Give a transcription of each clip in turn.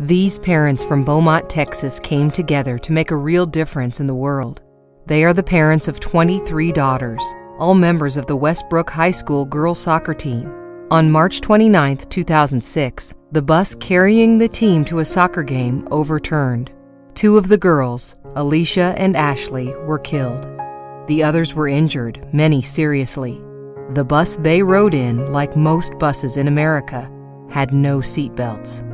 These parents from Beaumont, Texas came together to make a real difference in the world. They are the parents of 23 daughters, all members of the Westbrook High School girls soccer team. On March 29, 2006, the bus carrying the team to a soccer game overturned. Two of the girls, Alicia and Ashley, were killed. The others were injured, many seriously. The bus they rode in, like most buses in America, had no seatbelts.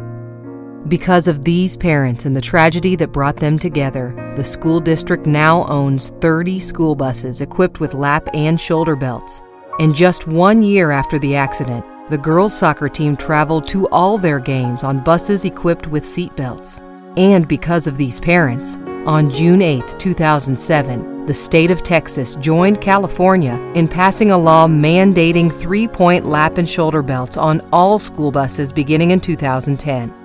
Because of these parents and the tragedy that brought them together, the school district now owns 30 school buses equipped with lap and shoulder belts. And just one year after the accident, the girls' soccer team traveled to all their games on buses equipped with seatbelts. And because of these parents, on June 8, 2007, the state of Texas joined California in passing a law mandating three point lap and shoulder belts on all school buses beginning in 2010.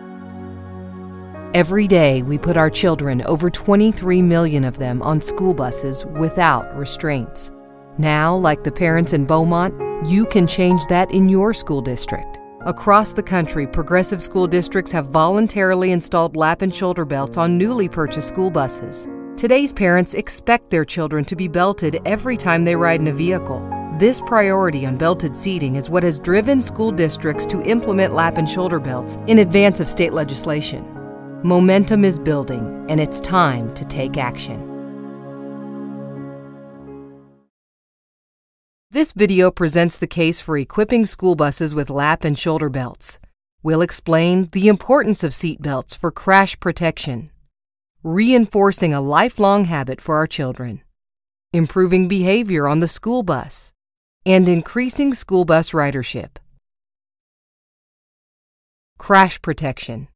Every day, we put our children, over 23 million of them, on school buses without restraints. Now, like the parents in Beaumont, you can change that in your school district. Across the country, progressive school districts have voluntarily installed lap and shoulder belts on newly purchased school buses. Today's parents expect their children to be belted every time they ride in a vehicle. This priority on belted seating is what has driven school districts to implement lap and shoulder belts in advance of state legislation. Momentum is building, and it's time to take action. This video presents the case for equipping school buses with lap and shoulder belts. We'll explain the importance of seat belts for crash protection, reinforcing a lifelong habit for our children, improving behavior on the school bus, and increasing school bus ridership. Crash protection.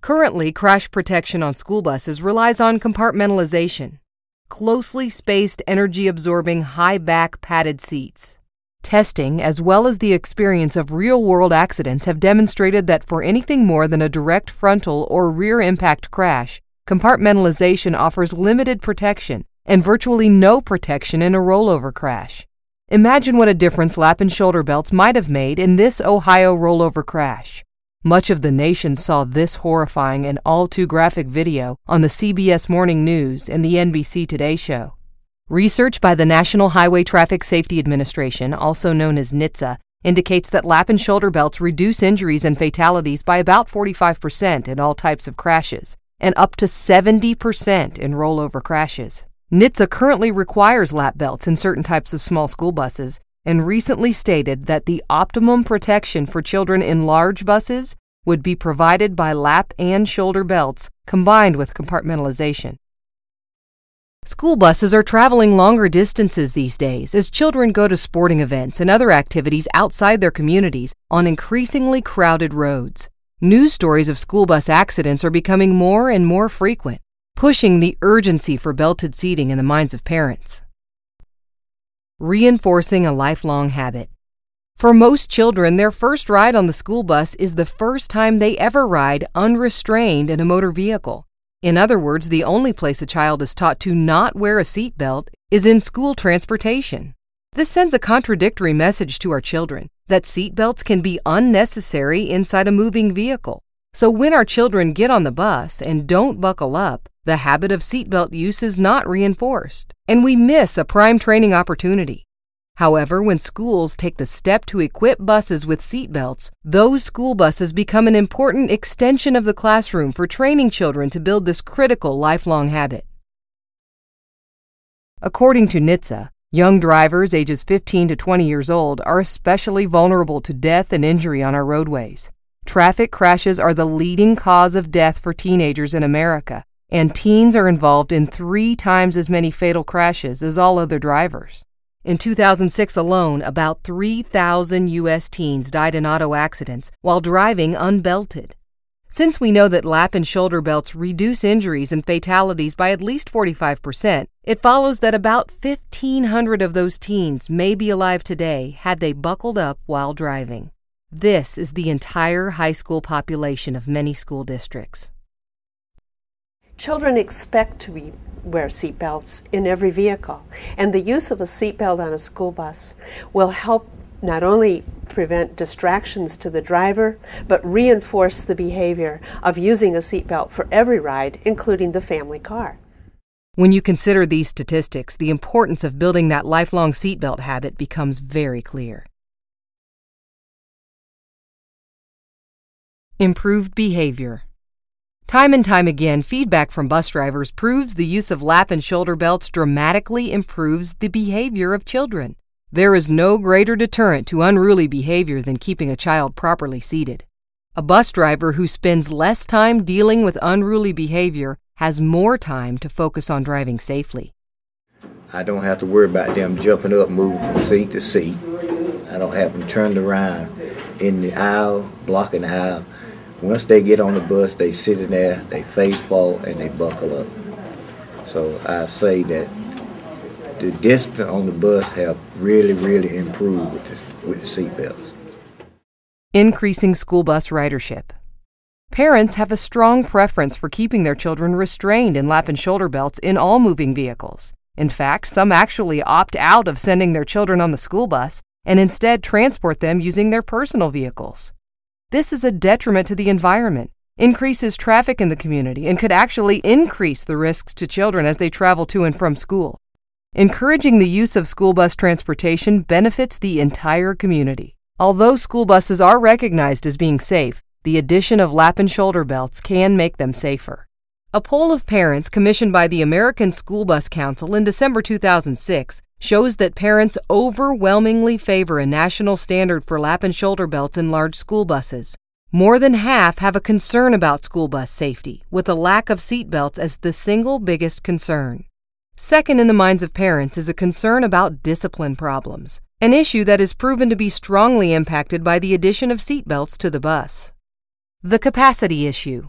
Currently, crash protection on school buses relies on compartmentalization, closely spaced, energy absorbing, high back padded seats. Testing, as well as the experience of real world accidents, have demonstrated that for anything more than a direct frontal or rear impact crash, compartmentalization offers limited protection and virtually no protection in a rollover crash. Imagine what a difference lap and shoulder belts might have made in this Ohio rollover crash. Much of the nation saw this horrifying and all too graphic video on the CBS Morning News and the NBC Today show. Research by the National Highway Traffic Safety Administration, also known as NHTSA, indicates that lap and shoulder belts reduce injuries and fatalities by about 45% in all types of crashes and up to 70% in rollover crashes. NHTSA currently requires lap belts in certain types of small school buses, and recently stated that the optimum protection for children in large buses would be provided by lap and shoulder belts combined with compartmentalization. School buses are traveling longer distances these days as children go to sporting events and other activities outside their communities on increasingly crowded roads. News stories of school bus accidents are becoming more and more frequent, pushing the urgency for belted seating in the minds of parents. Reinforcing a lifelong habit. For most children, their first ride on the school bus is the first time they ever ride unrestrained in a motor vehicle. In other words, the only place a child is taught to not wear a seatbelt is in school transportation. This sends a contradictory message to our children that seatbelts can be unnecessary inside a moving vehicle. So when our children get on the bus and don't buckle up, the habit of seatbelt use is not reinforced, and we miss a prime training opportunity. However, when schools take the step to equip buses with seatbelts, those school buses become an important extension of the classroom for training children to build this critical lifelong habit. According to NHTSA, young drivers ages 15 to 20 years old are especially vulnerable to death and injury on our roadways. Traffic crashes are the leading cause of death for teenagers in America, and teens are involved in three times as many fatal crashes as all other drivers. In 2006 alone, about 3,000 U.S. teens died in auto accidents while driving unbelted. Since we know that lap and shoulder belts reduce injuries and fatalities by at least 45%, it follows that about 1,500 of those teens may be alive today had they buckled up while driving. This is the entire high school population of many school districts. Children expect to be, wear seatbelts in every vehicle, and the use of a seatbelt on a school bus will help not only prevent distractions to the driver, but reinforce the behavior of using a seatbelt for every ride, including the family car. When you consider these statistics, the importance of building that lifelong seatbelt habit becomes very clear. Improved behavior. Time and time again, feedback from bus drivers proves the use of lap and shoulder belts dramatically improves the behavior of children. There is no greater deterrent to unruly behavior than keeping a child properly seated. A bus driver who spends less time dealing with unruly behavior has more time to focus on driving safely. I don't have to worry about them jumping up, moving from seat to seat. I don't have them turned around in the aisle, blocking the aisle. Once they get on the bus, they sit in there, they face fall, and they buckle up. So I say that the discipline on the bus have really, really improved with the, with the seatbelts. Increasing school bus ridership. Parents have a strong preference for keeping their children restrained in lap and shoulder belts in all moving vehicles. In fact, some actually opt out of sending their children on the school bus and instead transport them using their personal vehicles. This is a detriment to the environment, increases traffic in the community, and could actually increase the risks to children as they travel to and from school. Encouraging the use of school bus transportation benefits the entire community. Although school buses are recognized as being safe, the addition of lap and shoulder belts can make them safer. A poll of parents commissioned by the American School Bus Council in December 2006 shows that parents overwhelmingly favor a national standard for lap and shoulder belts in large school buses. More than half have a concern about school bus safety, with a lack of seat belts as the single biggest concern. Second in the minds of parents is a concern about discipline problems, an issue that is proven to be strongly impacted by the addition of seat belts to the bus. The capacity issue.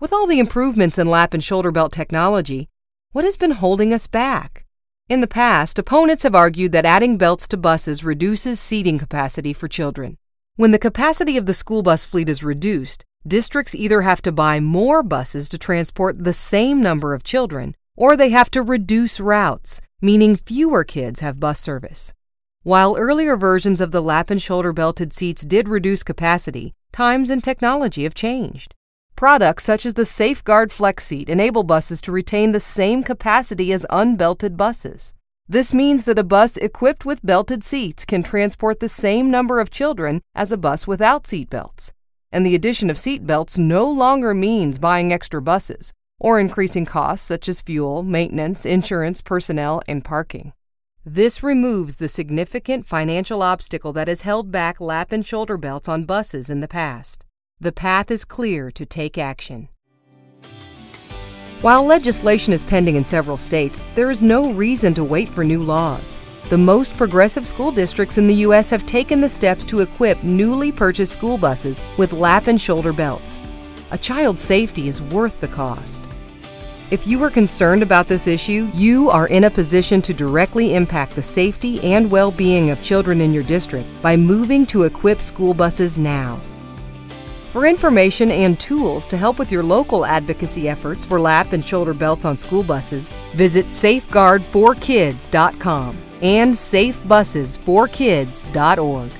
With all the improvements in lap and shoulder belt technology, what has been holding us back? In the past, opponents have argued that adding belts to buses reduces seating capacity for children. When the capacity of the school bus fleet is reduced, districts either have to buy more buses to transport the same number of children, or they have to reduce routes, meaning fewer kids have bus service. While earlier versions of the lap and shoulder belted seats did reduce capacity, times and technology have changed. Products such as the Safeguard Flex Seat enable buses to retain the same capacity as unbelted buses. This means that a bus equipped with belted seats can transport the same number of children as a bus without seat belts. And the addition of seat belts no longer means buying extra buses or increasing costs such as fuel, maintenance, insurance, personnel, and parking. This removes the significant financial obstacle that has held back lap and shoulder belts on buses in the past. The path is clear to take action. While legislation is pending in several states, there is no reason to wait for new laws. The most progressive school districts in the U.S. have taken the steps to equip newly purchased school buses with lap and shoulder belts. A child's safety is worth the cost. If you are concerned about this issue, you are in a position to directly impact the safety and well being of children in your district by moving to equip school buses now. For information and tools to help with your local advocacy efforts for lap and shoulder belts on school buses, visit safeguard4kids.com and safebusesforkids.org.